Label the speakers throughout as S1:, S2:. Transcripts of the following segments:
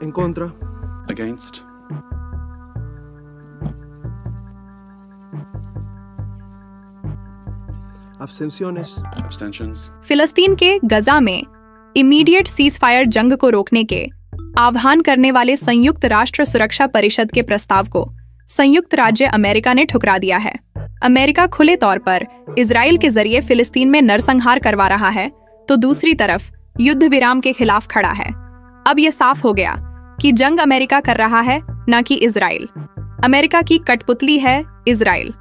S1: En contra.
S2: Against?
S1: Abstenciones.
S2: Abstentions?
S3: फिलिस्तीन के गजा में इमीडिएट सीज फायर जंग को रोकने के आह्वान करने वाले संयुक्त राष्ट्र सुरक्षा परिषद के प्रस्ताव को संयुक्त राज्य अमेरिका ने ठुकरा दिया है अमेरिका खुले तौर पर इसराइल के ज़रिए फिलिस्तीन में नरसंहार करवा रहा है तो दूसरी तरफ़ युद्ध विराम के खिलाफ खड़ा है अब यह साफ़ हो गया कि जंग अमेरिका कर रहा है, न कि इसराइल अमेरिका की कठपुतली है इसराइल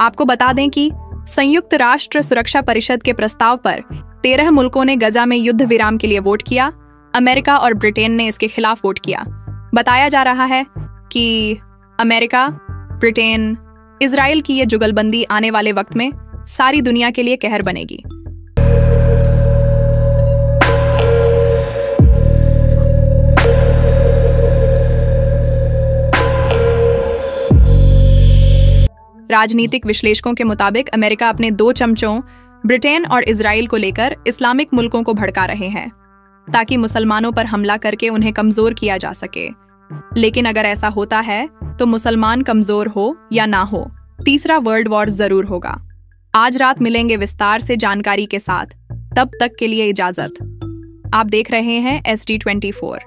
S3: आपको बता दें कि संयुक्त राष्ट्र सुरक्षा परिषद के प्रस्ताव पर तेरह मुल्कों ने गजा में युद्ध विराम के लिए वोट किया। अमेरिका और ब्रिटेन ने इसके खिलाफ वोट किया। बताया जा रहा है कि अमेरिका, ब्रिटेन इसराइल की ये जुगलबंदी आने वाले वक्त में सारी दुनिया के लिए कहर बनेगी। राजनीतिक विश्लेषकों के मुताबिक अमेरिका अपने दो चमचों ब्रिटेन और इसराइल को लेकर इस्लामिक मुल्कों को भड़का रहे हैं। ताकि मुसलमानों पर हमला करके उन्हें कमज़ोर किया जा सके। लेकिन अगर ऐसा होता है तो मुसलमान कमज़ोर हो या ना हो, तीसरा वर्ल्ड वॉर ज़रूर होगा। आज रात मिलेंगे विस्तार से जानकारी के साथ। तब तक के लिए इजाज़त। आप देख रहे हैं एस टी ट्वेंटी फोर